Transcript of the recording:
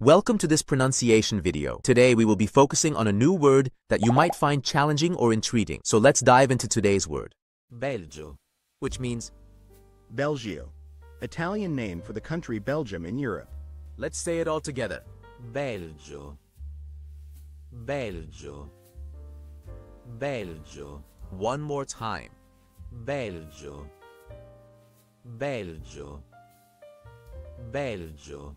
Welcome to this pronunciation video. Today we will be focusing on a new word that you might find challenging or intriguing. So let's dive into today's word. Belgio. Which means, Belgio, Italian name for the country Belgium in Europe. let's say it all together. Belgio. Belgio. Belgio. One more time. Belgio. Belgio. Belgio.